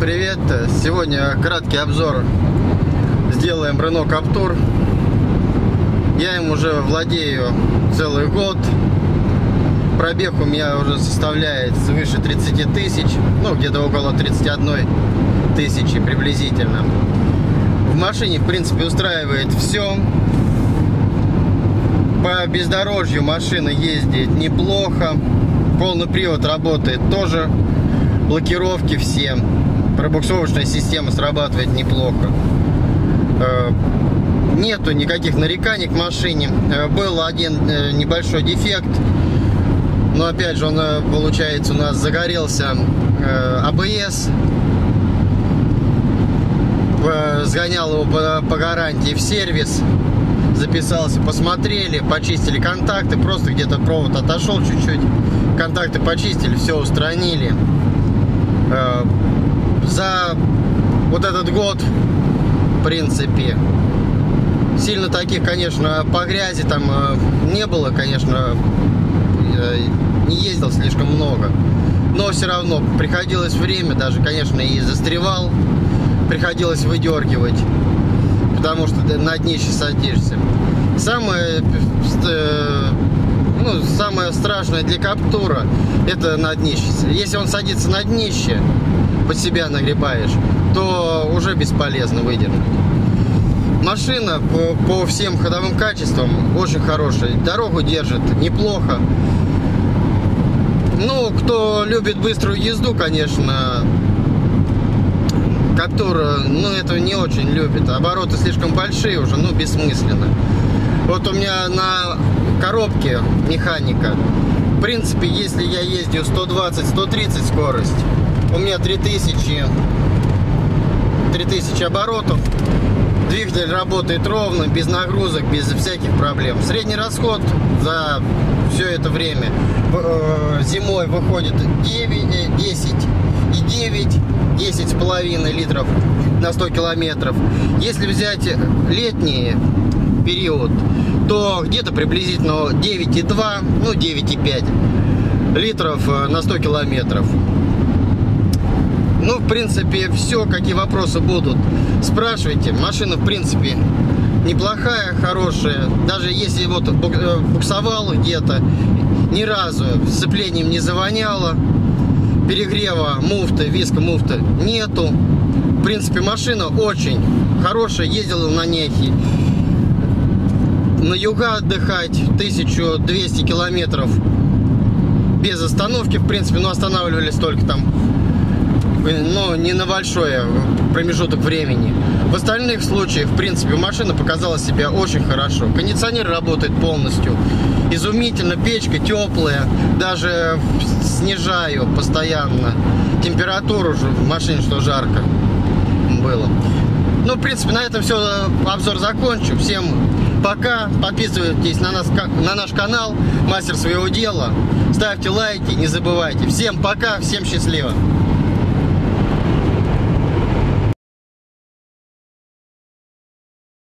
привет! Сегодня краткий обзор сделаем Renault Captur. Я им уже владею целый год. Пробег у меня уже составляет свыше 30 тысяч, ну где-то около 31 тысячи приблизительно. В машине, в принципе, устраивает все. По бездорожью машина ездит неплохо. Полный привод работает тоже. Блокировки все пробуксовочная система срабатывает неплохо. Э, нету никаких нареканий к машине. Э, был один э, небольшой дефект. Но опять же, он, получается, у нас загорелся АБС. Сгонял его по, по гарантии в сервис. Записался, посмотрели, почистили контакты. Просто где-то провод отошел чуть-чуть. Контакты почистили, все устранили за вот этот год, в принципе, сильно таких, конечно, по грязи там э, не было, конечно, э, не ездил слишком много. Но все равно приходилось время, даже, конечно, и застревал, приходилось выдергивать, потому что на днище садишься. Самое, э, ну, самое страшное для каптура это на днище. Если он садится на днище, под себя нагребаешь, то уже бесполезно выдернуть. Машина по, по всем ходовым качествам очень хорошая. Дорогу держит неплохо. Ну, кто любит быструю езду, конечно, Каптур, ну, этого не очень любит. Обороты слишком большие уже, ну, бессмысленно. Вот у меня на коробке механика. В принципе, если я ездил 120-130 скорость, у меня 3000, 3000 оборотов. Двигатель работает ровно, без нагрузок, без всяких проблем. Средний расход за все это время э, зимой выходит 9, 10 э, и 9, 10 с половиной литров на 100 километров. Если взять летний период, то где-то приблизительно 9,2, ну 9,5 литров э, на 100 километров. Ну, в принципе, все, какие вопросы будут, спрашивайте. Машина, в принципе, неплохая, хорошая. Даже если вот э, буксовал где-то, ни разу сцеплением не завоняло. Перегрева муфты, виска муфты нету. В принципе, машина очень хорошая, ездила на нехе. На юга отдыхать 1200 километров без остановки, в принципе, но останавливались только там но не на большой промежуток времени. В остальных случаях, в принципе, машина показала себя очень хорошо. Кондиционер работает полностью. Изумительно, печка теплая. Даже снижаю постоянно температуру в машине, что жарко было. Ну, в принципе, на этом все. Обзор закончу. Всем пока. Подписывайтесь на, нас, на наш канал Мастер своего дела. Ставьте лайки, не забывайте. Всем пока, всем счастливо.